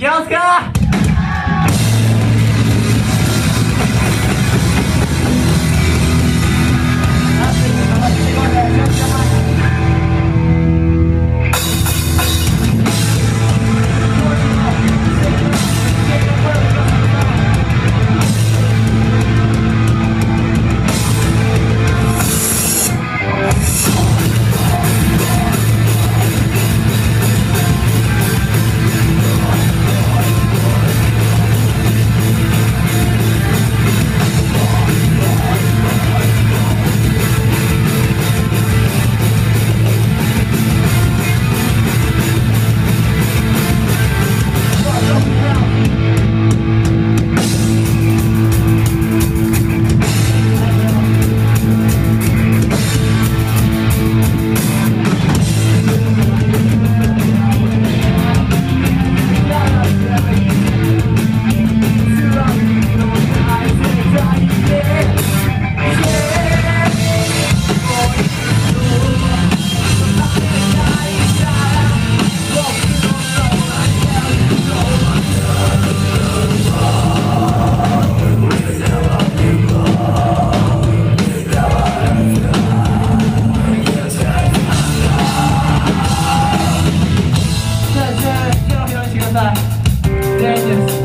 きますか？Dangerous. Gracias.